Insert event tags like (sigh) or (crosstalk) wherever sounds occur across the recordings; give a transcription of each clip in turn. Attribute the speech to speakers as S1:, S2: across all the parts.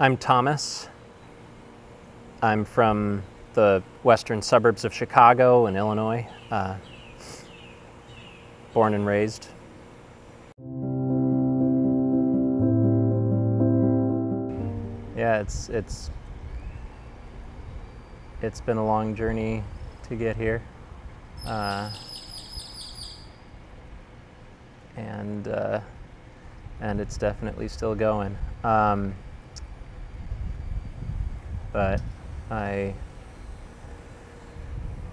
S1: I'm Thomas. I'm from the western suburbs of Chicago in Illinois. Uh, born and raised. Yeah, it's it's it's been a long journey to get here, uh, and uh, and it's definitely still going. Um, but I,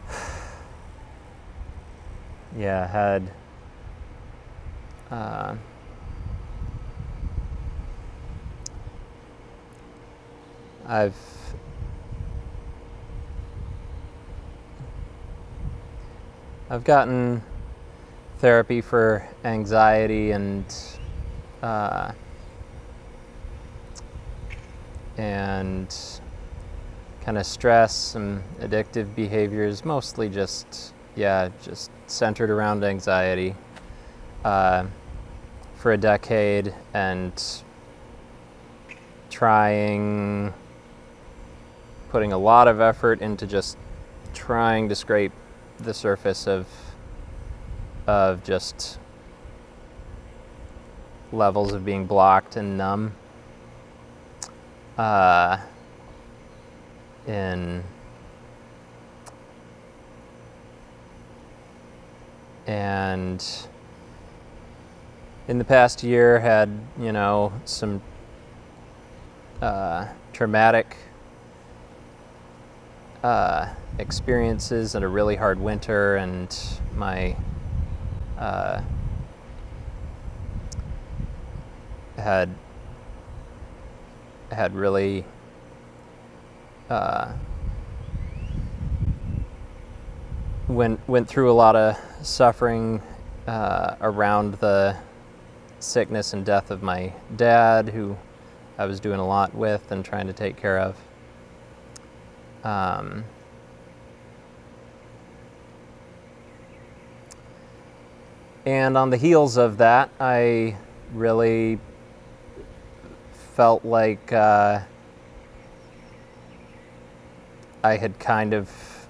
S1: (sighs) yeah, had. Uh, I've I've gotten therapy for anxiety and uh, and kind of stress and addictive behaviors, mostly just yeah, just centered around anxiety uh, for a decade and trying putting a lot of effort into just trying to scrape the surface of of just levels of being blocked and numb. Uh, in and in the past year had you know some uh, traumatic uh, experiences and a really hard winter, and my uh, had had really uh, went went through a lot of suffering uh, around the sickness and death of my dad, who I was doing a lot with and trying to take care of. Um, and on the heels of that, I really felt like uh, I had kind of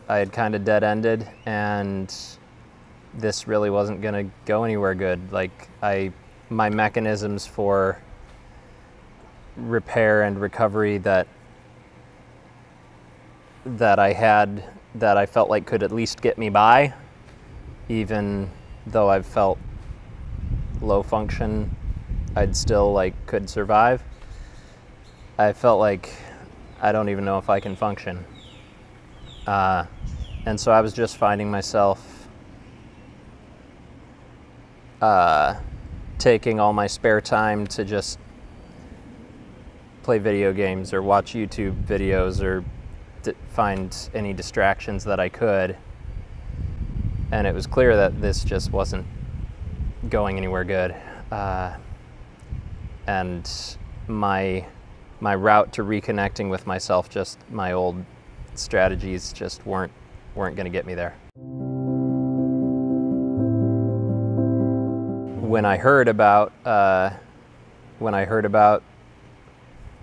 S1: I had kind of dead ended, and this really wasn't going to go anywhere good. Like I, my mechanisms for repair and recovery that that I had that I felt like could at least get me by, even though I've felt low function, I'd still like could survive. I felt like I don't even know if I can function. Uh, and so I was just finding myself uh, taking all my spare time to just play video games or watch YouTube videos or find any distractions that I could. And it was clear that this just wasn't going anywhere good. Uh, and my my route to reconnecting with myself, just my old strategies, just weren't weren't going to get me there. When I heard about uh, when I heard about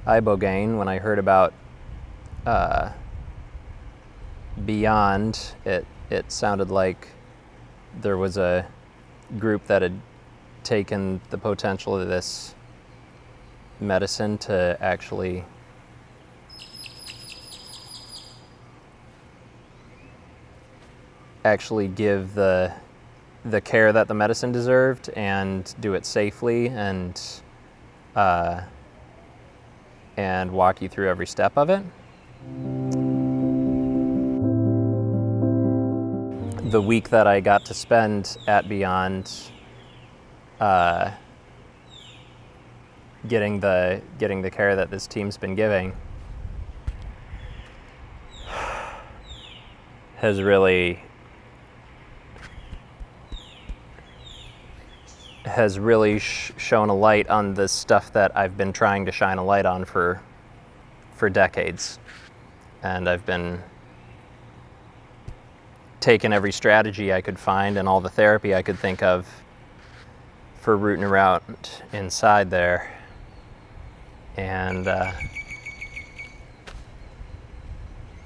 S1: ibogaine, when I heard about uh, Beond it it sounded like there was a group that had taken the potential of this medicine to actually actually give the the care that the medicine deserved and do it safely and uh, and walk you through every step of it. the week that I got to spend at Beond, uh, getting the getting the care that this team's been giving, has really has really sh- shown a light on the stuff that I've been trying to shine a light on for for decades, and I've been taking every strategy I could find and all the therapy I could think of for rooting around inside there. And uh,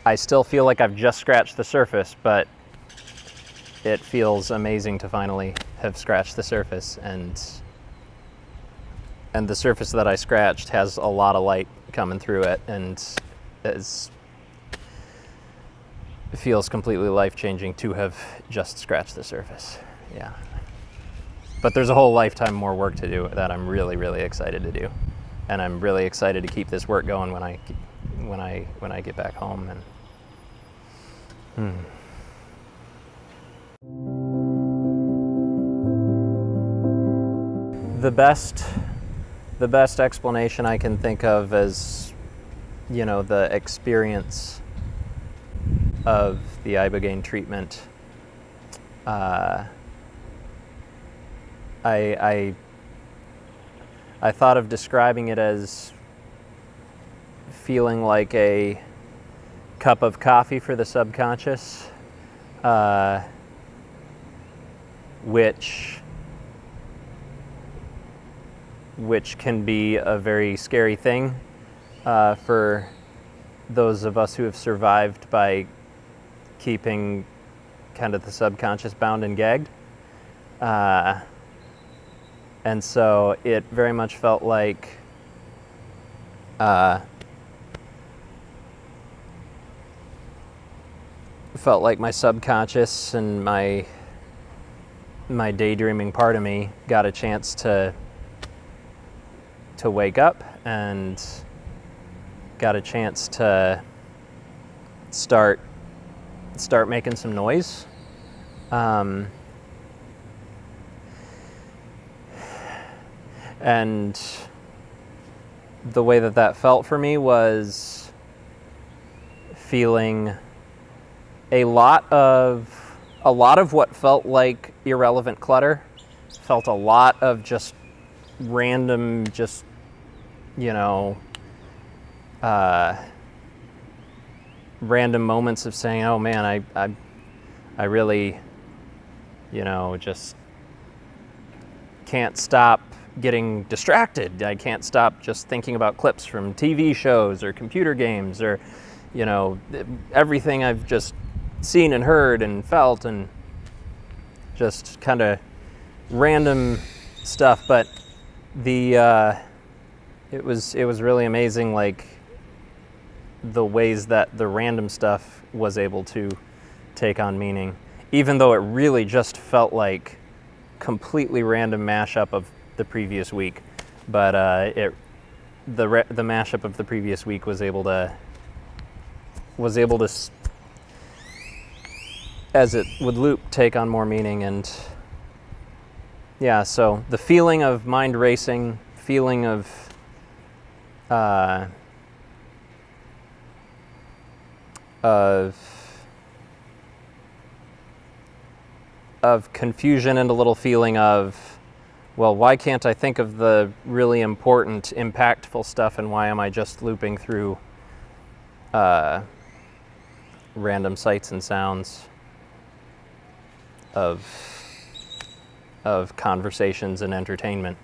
S1: I still feel like I've just scratched the surface, but it feels amazing to finally have scratched the surface and and the surface that I scratched has a lot of light coming through it and it feels completely life-changing to have just scratched the surface. Yeah. But there's a whole lifetime more work to do that I'm really really excited to do. And I'm really excited to keep this work going when I when I when I get back home and hmm. The best the best explanation I can think of is you know the experience of the ibogaine treatment. Uh, I, I I thought of describing it as feeling like a cup of coffee for the subconscious, uh, which which can be a very scary thing uh, for those of us who have survived by keeping kind of the subconscious bound and gagged. Uh, and so it very much felt like uh, felt like my subconscious and my my daydreaming part of me got a chance to to wake up and got a chance to start start making some noise. Um, and the way that that felt for me was feeling a lot of a lot of what felt like irrelevant clutter felt a lot of just random just you know uh, random moments of saying oh man I, I i really you know just can't stop getting distracted i can't stop just thinking about clips from tv shows or computer games or you know everything i've just seen and heard and felt and just kind of random stuff. But the uh, it was it was really amazing, like the ways that the random stuff was able to take on meaning, even though it really just felt like completely random mashup of the previous week. But uh, it the the mashup of the previous week was able to was able to as it would loop take on more meaning and yeah so the feeling of mind racing feeling of uh, of of confusion and a little feeling of well why can't i think of the really important impactful stuff and why am i just looping through uh, random sights and sounds of, of conversations and entertainment.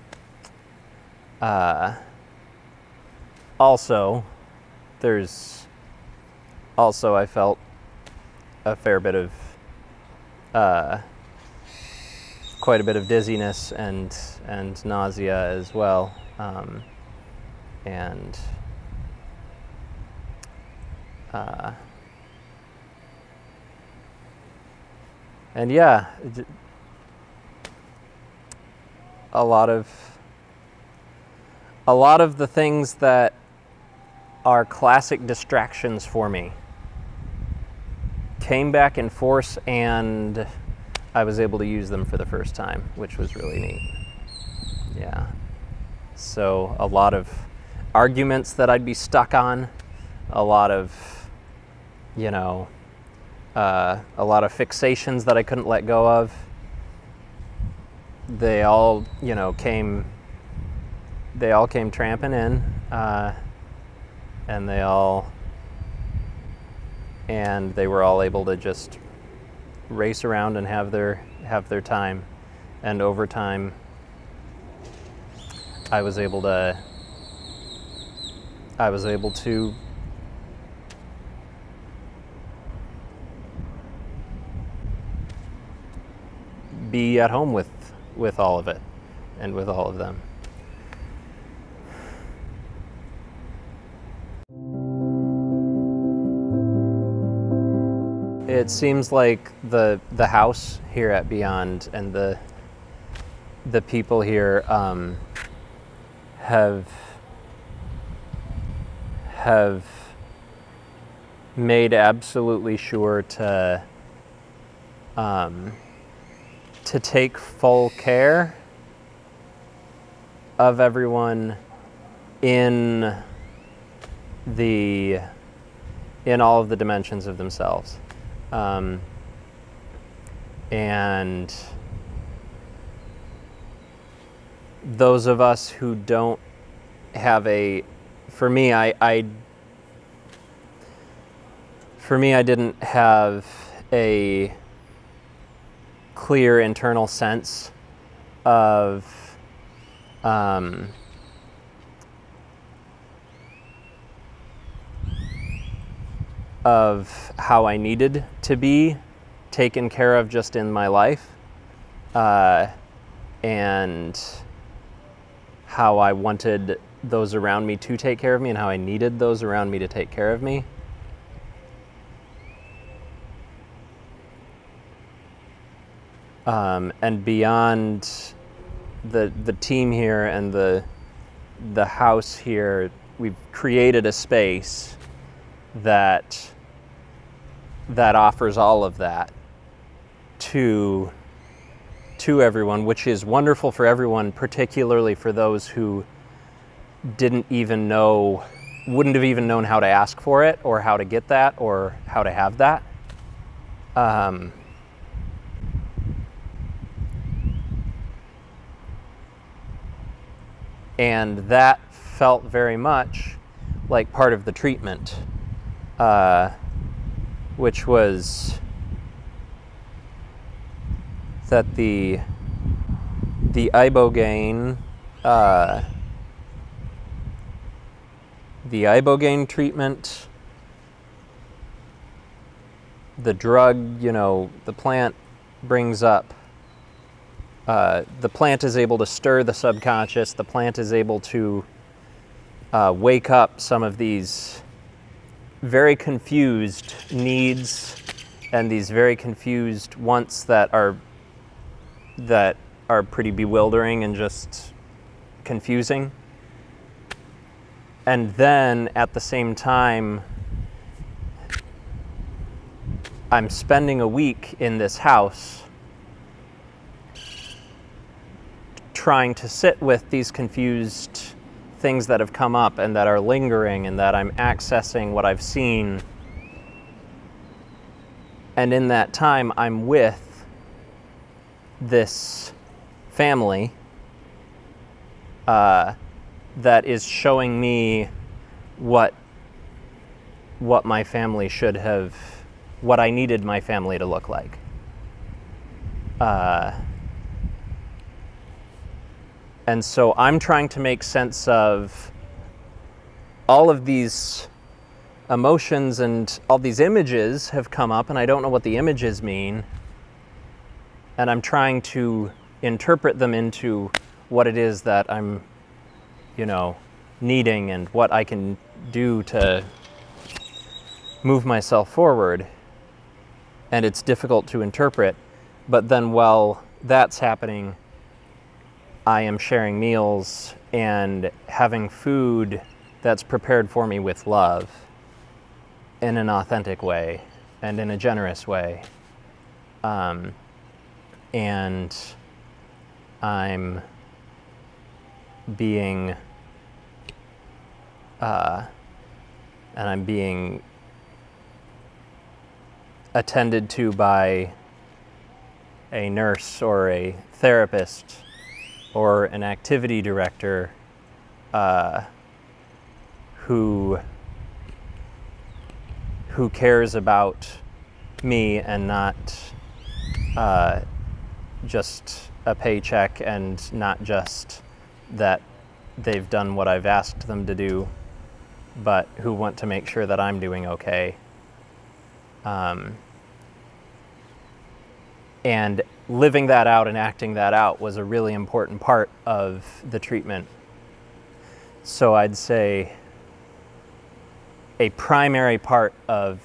S1: Uh, also, there's also I felt a fair bit of uh, quite a bit of dizziness and and nausea as well, um, and uh, and yeah, a lot of a lot of the things that are classic distractions for me came back in force and I was able to use them for the first time, which was really neat. Yeah. So a lot of arguments that I'd be stuck on, a lot of, you know, uh, a lot of fixations that I couldn't let go of they all, you know, came, they all came tramping in, uh, and they all, and they were all able to just race around and have their, have their time. And over time, I was able to, I was able to be at home with with all of it and with all of them. It seems like the the house here at Beond and the the people here um, have have made absolutely sure to um, to take full care of everyone in the in all of the dimensions of themselves. Um, and those of us who don't have a for me I, I for me I didn't have a clear internal sense of um, of how I needed to be taken care of just in my life uh, and how I wanted those around me to take care of me and how I needed those around me to take care of me. Um, and Beond the the team here and the the house here, we've created a space that that offers all of that to to everyone, which is wonderful for everyone, particularly for those who didn't even know, wouldn't have even known how to ask for it or how to get that or how to have that. Um, and that felt very much like part of the treatment, uh, which was that the the ibogaine uh, the ibogaine treatment the drug you know the plant brings up uh, the plant is able to stir the subconscious. The plant is able to uh, wake up some of these very confused needs and these very confused wants that are that are pretty bewildering and just confusing. And then at the same time, I'm spending a week in this house trying to sit with these confused things that have come up and that are lingering and that I'm accessing what I've seen. And in that time, I'm with this family uh, that is showing me what what my family should have, what I needed my family to look like. Uh, and so I'm trying to make sense of all of these emotions and all these images have come up, and I don't know what the images mean. And I'm trying to interpret them into what it is that I'm, you know, needing and what I can do to move myself forward. And it's difficult to interpret. But then while that's happening, I am sharing meals and having food that's prepared for me with love in an authentic way and in a generous way. Um, and I'm being, uh, and I'm being attended to by a nurse or a therapist or an activity director uh, who who cares about me and not uh, just a paycheck and not just that they've done what I've asked them to do, but who want to make sure that I'm doing okay. Um, and living that out and acting that out was a really important part of the treatment. So I'd say a primary part of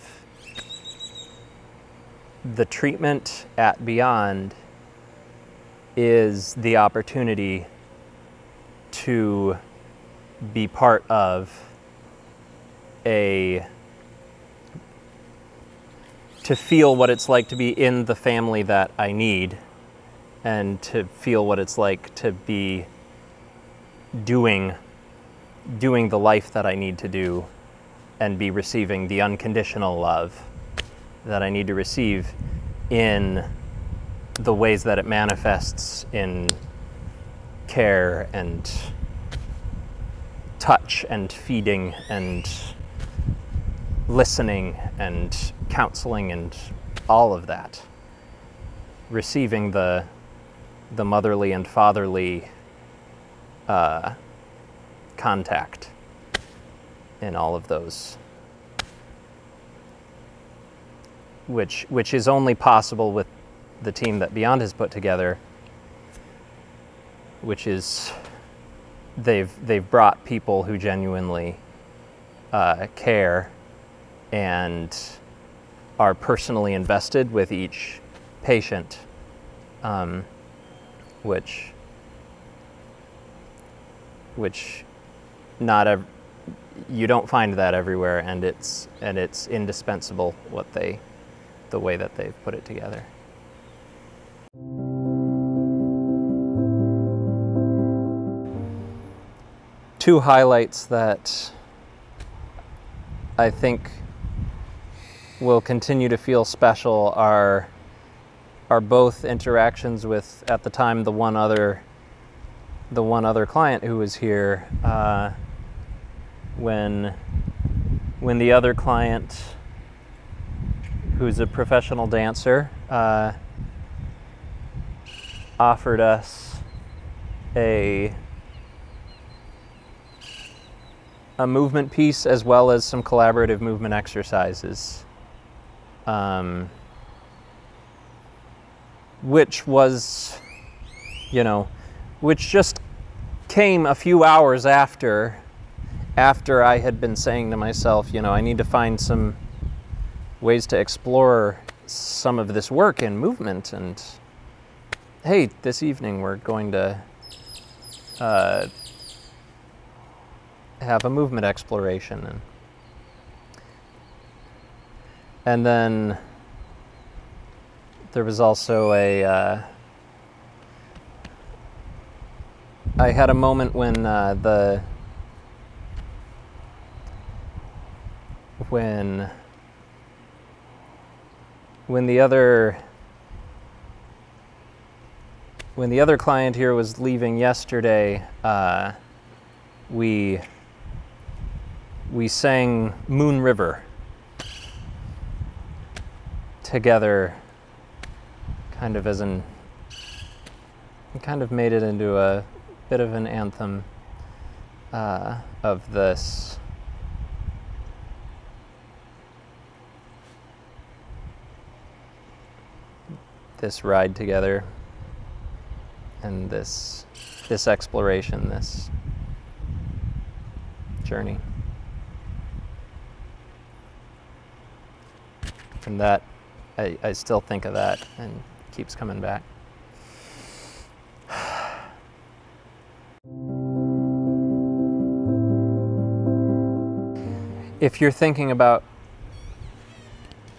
S1: the treatment at Beond is the opportunity to be part of a to feel what it's like to be in the family that I need and to feel what it's like to be doing doing the life that I need to do and be receiving the unconditional love that I need to receive in the ways that it manifests in care and touch and feeding and listening and counseling and all of that. Receiving the, the motherly and fatherly uh, contact in all of those. Which, which is only possible with the team that Beond has put together, which is they've they've brought people who genuinely uh, care and are personally invested with each patient, um, which which not ev- you don't find that everywhere, and it's and it's indispensable what they the way that they've put it together. Two highlights that I think will continue to feel special are are both interactions with at the time the one other the one other client who was here uh, when when the other client who's a professional dancer uh, offered us a a movement piece as well as some collaborative movement exercises um, which was, you know, which just came a few hours after after I had been saying to myself, you know, I need to find some ways to explore some of this work in movement and hey, this evening we're going to uh, have a movement exploration and and then there was also a. Uh, I had a moment when uh, the when when the other when the other client here was leaving yesterday, uh, we we sang Moon River together kind of as an kind of made it into a bit of an anthem uh, of this. This ride together and this this exploration this journey. And that I, I still think of that and keeps coming back. if you're thinking about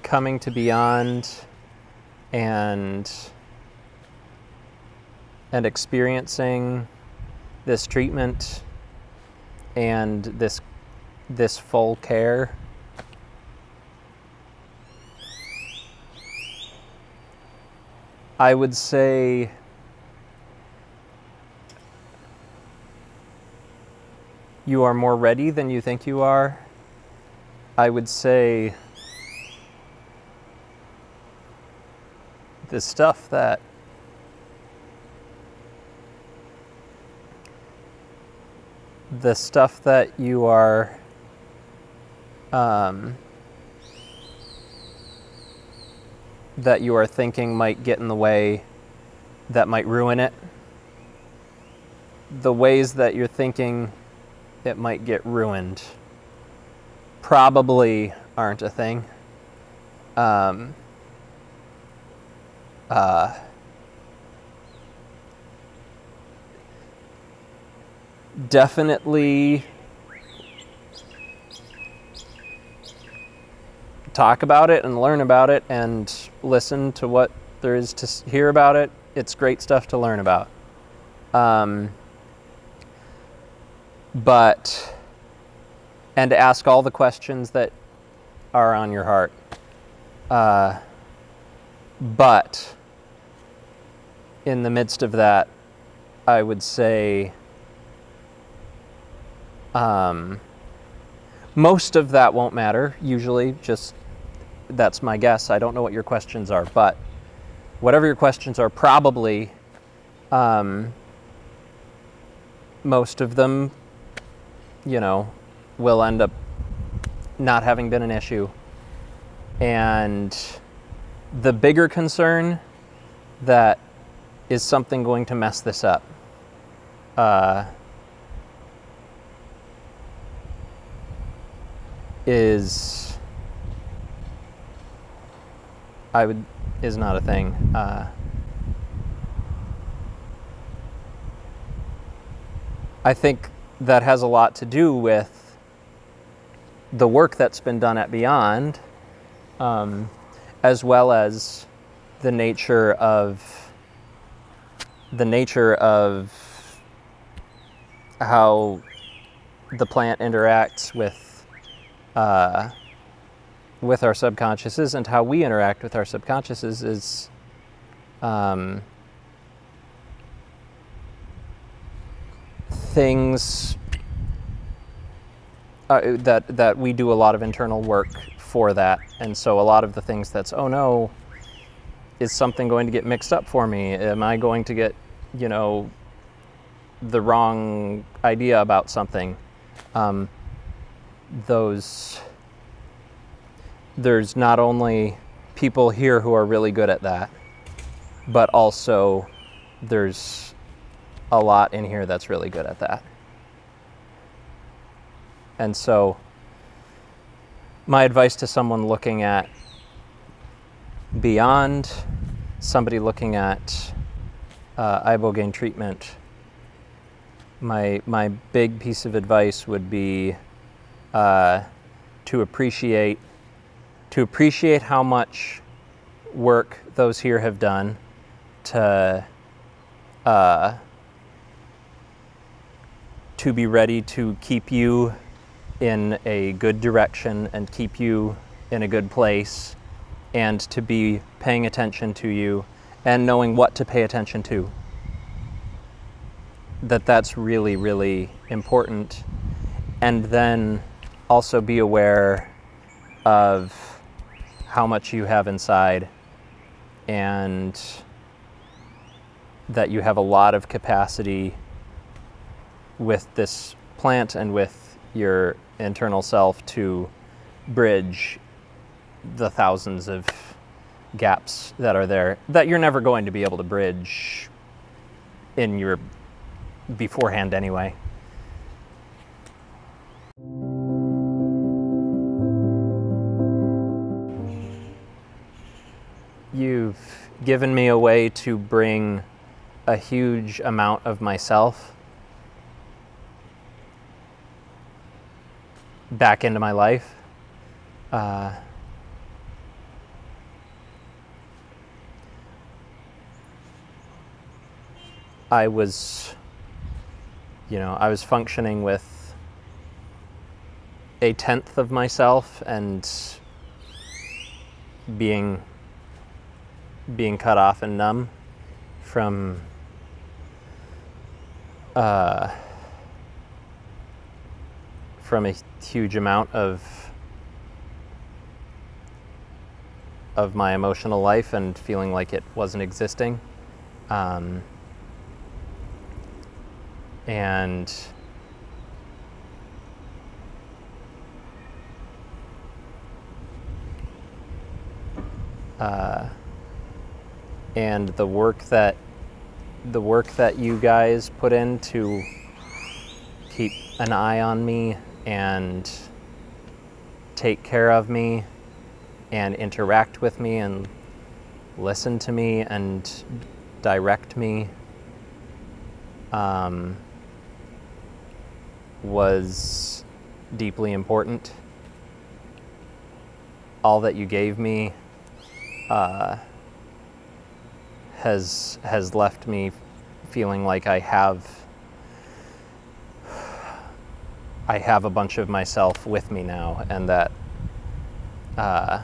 S1: coming to Beond and and experiencing this treatment and this this full care I would say you are more ready than you think you are. I would say the stuff that the stuff that you are um, that you are thinking might get in the way that might ruin it. The ways that you're thinking it might get ruined probably aren't a thing. Um, uh, definitely talk about it and learn about it and listen to what there is to hear about it. It's great stuff to learn about. Um, but, and to ask all the questions that are on your heart. Uh, but, in the midst of that, I would say um, most of that won't matter, usually, just that's my guess. I don't know what your questions are, but whatever your questions are, probably um, most of them, you know, will end up not having been an issue. And the bigger concern that is something going to mess this up. Uh, is I would is not a thing. Uh, I think that has a lot to do with the work that's been done at Beond, um, as well as the nature of the nature of how the plant interacts with uh, with our subconsciouses and how we interact with our subconsciouses is um, things uh, that that we do a lot of internal work for that, and so a lot of the things that's oh no, is something going to get mixed up for me? Am I going to get you know the wrong idea about something? Um, those there's not only people here who are really good at that, but also there's a lot in here that's really good at that. And so, my advice to someone looking at Beond somebody looking at uh, ibogaine treatment, my my big piece of advice would be uh, to appreciate to appreciate how much work those here have done to uh, to be ready to keep you in a good direction and keep you in a good place and to be paying attention to you and knowing what to pay attention to. That that's really really important. And then also be aware of how much you have inside and that you have a lot of capacity with this plant and with your internal self to bridge the thousands of gaps that are there that you're never going to be able to bridge in your beforehand anyway. You've given me a way to bring a huge amount of myself back into my life. Uh, I was, you know, I was functioning with a tenth of myself and being being cut off and numb from uh, from a huge amount of of my emotional life and feeling like it wasn't existing. Um, and uh, and the work that the work that you guys put in to keep an eye on me and take care of me and interact with me and listen to me and direct me um, was deeply important. All that you gave me uh, has has left me feeling like I have I have a bunch of myself with me now, and that uh,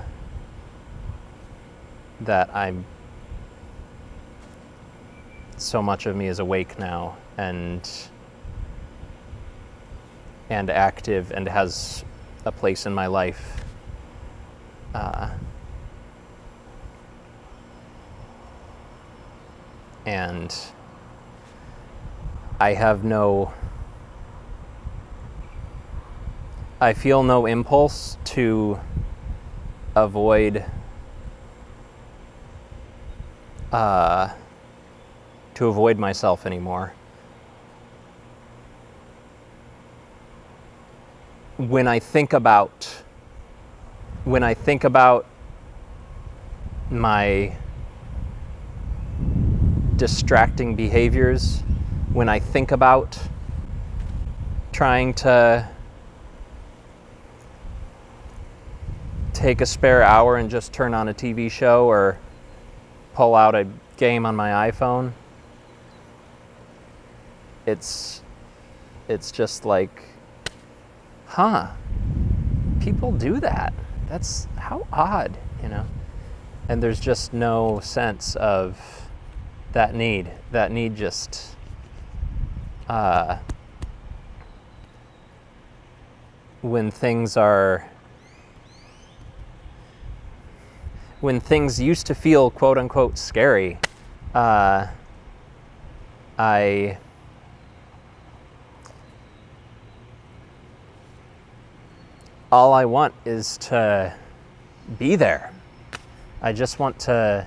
S1: that I'm so much of me is awake now and and active and has a place in my life. Uh, and I have no, I feel no impulse to avoid uh, to avoid myself anymore. When I think about when I think about my distracting behaviors, when I think about trying to take a spare hour and just turn on a TV show or pull out a game on my iPhone, it's it's just like, huh, people do that. That's how odd, you know. And there's just no sense of that need. That need just uh, when things are when things used to feel quote unquote scary, uh, I all I want is to be there. I just want to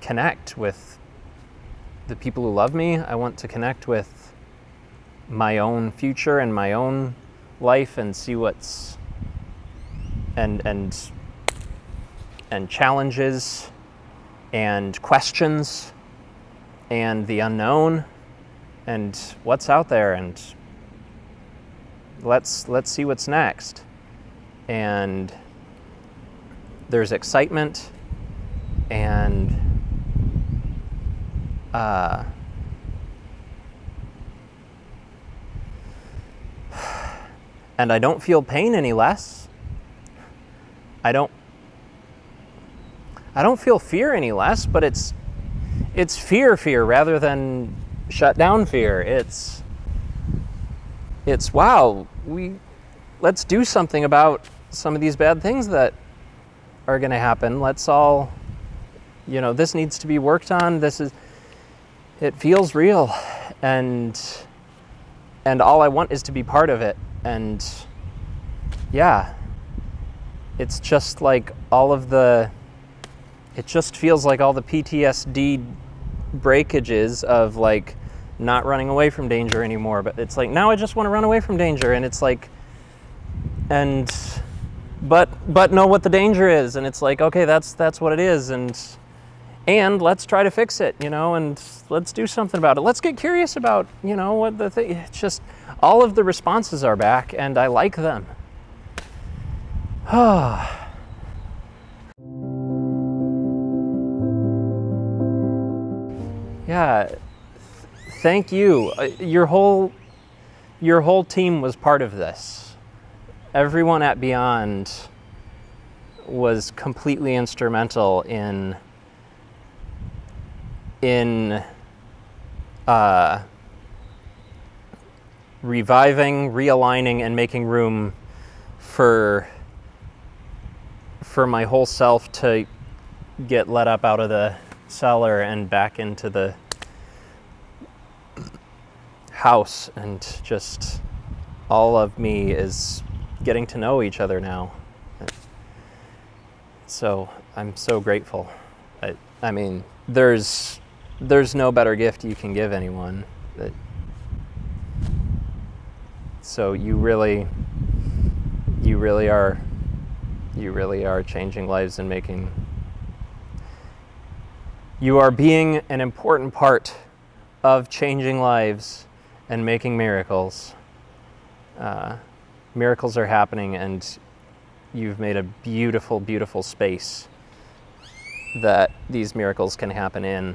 S1: connect with the people who love me. I want to connect with my own future and my own life and see what's and and and challenges and questions and the unknown and what's out there and let's let's see what's next. And there's excitement and uh, and I don't feel pain any less. I don't I don't feel fear any less, but it's it's fear fear rather than shut down fear. It's it's wow, we let's do something about some of these bad things that are going to happen. Let's all you know, this needs to be worked on. This is it feels real and and all I want is to be part of it and yeah. It's just like all of the it just feels like all the PTSD breakages of like not running away from danger anymore. But it's like now I just want to run away from danger, and it's like, and but but know what the danger is, and it's like okay, that's that's what it is, and and let's try to fix it, you know, and let's do something about it. Let's get curious about you know what the thing. It's just all of the responses are back, and I like them. Ah. (sighs) yeah thank you. Uh, your whole your whole team was part of this. Everyone at Beond was completely instrumental in in uh, reviving, realigning, and making room for for my whole self to get let up out of the cellar and back into the house and just all of me is getting to know each other now. So I'm so grateful. I, I mean, there's there's no better gift you can give anyone. That, so you really you really are you really are changing lives and making you are being an important part of changing lives and making miracles. Uh, miracles are happening, and you've made a beautiful, beautiful space that these miracles can happen in.